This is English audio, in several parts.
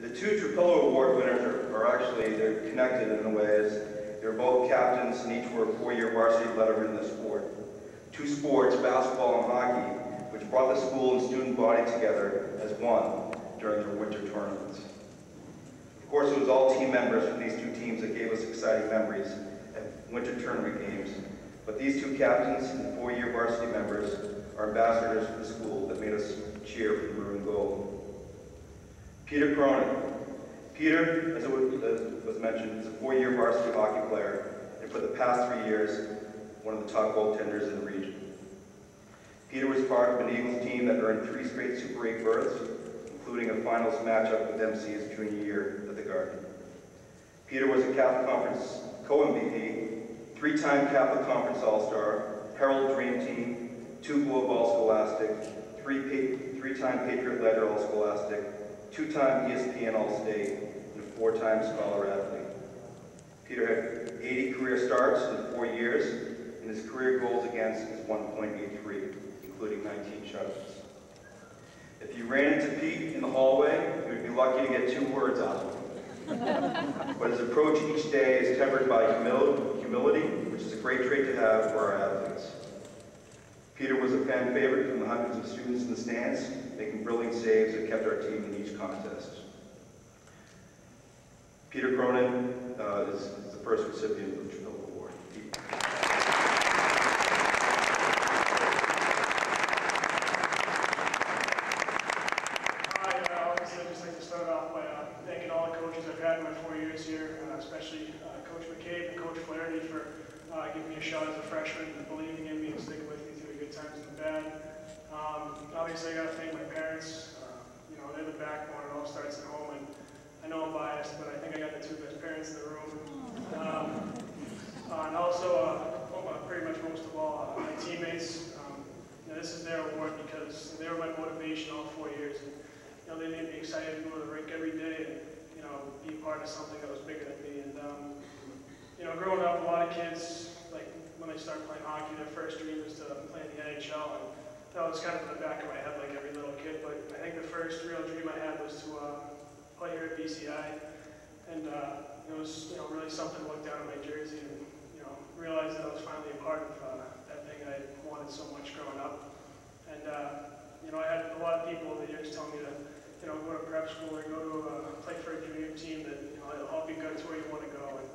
The, two Trapilo Award winners are, are actually, they're connected in a way, as they're both captains and each were a four-year varsity letterman in the sport. Two sports, basketball and hockey, which brought the school and student body together as one during their winter tournaments. Of course, it was all team members from these two teams that gave us exciting memories at winter tournament games. But these two captains and four-year varsity members are ambassadors for the school that made us cheer for the maroon gold. Peter Cronin. Peter, as it was, mentioned, is a four-year varsity hockey player, and for the past three years, one of the top goaltenders in the region. Peter was part of an Eagles team that earned three straight Super 8 berths, including a finals matchup with MC's junior year at the Garden. Peter was a Catholic Conference co-MVP, three-time Catholic Conference All-Star, Herald Dream Team, two Globe All-Scholastic, three three-time Patriot Ledger All-Scholastic, two-time ESPN All-State, and a four-time Scholar Athlete. Peter had 80 career starts in four years, and his career goals against is 1.83, including 19 shutouts. If you ran into Pete in the hallway, you would be lucky to get two words out of him. but his approach each day is tempered by humility, which is a great trait to have for our athletes. Peter was a fan favorite from the hundreds of students in the stands, making brilliant saves that kept our team in each contest. Peter Cronin uh, is, is, the first recipient of the Trapilo Award. Hi, uh, obviously I'd just like to start off by uh, thanking all the coaches I've had in my four years here, uh, especially uh, Coach McCabe and Coach Flaherty for uh, giving me a shot as a freshman and believing in me and sticking with me through the good times and the bad. Um, obviously I got to thank my parents. Uh, you know, they're the backbone. It all starts at home, and I know I'm biased, but I think I got the two best parents in the room. Um, uh, and also, uh, pretty much most of all, uh, my teammates. Um, you know, this is their award because they were my motivation all four years. And, you know, they made me excited to go to the rink every day and, you know, be part of something that was bigger than me. And, um, you know, growing up, a lot of kids, like when they start playing hockey, their first dream is to play in the NHL. And that was kind of in the back of my head like every little kid. But I think the first real dream I had was to uh, play here at BC High. And uh, it was, you know, really something to look down at my jersey and, you know, realize that I was finally a part of uh, that thing I wanted so much growing up. And, uh, you know, I had a lot of people over the years tell me to, you know, go to prep school or go to uh, play for a junior team that, you know, it'll help you get to where you want to go. And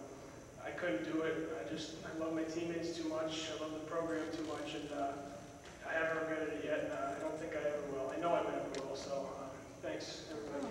I couldn't do it. I just, I love my teammates too much. I love the program too much. And it yet. Uh, I don't think I ever will. I know I never will, so uh, thanks, everybody.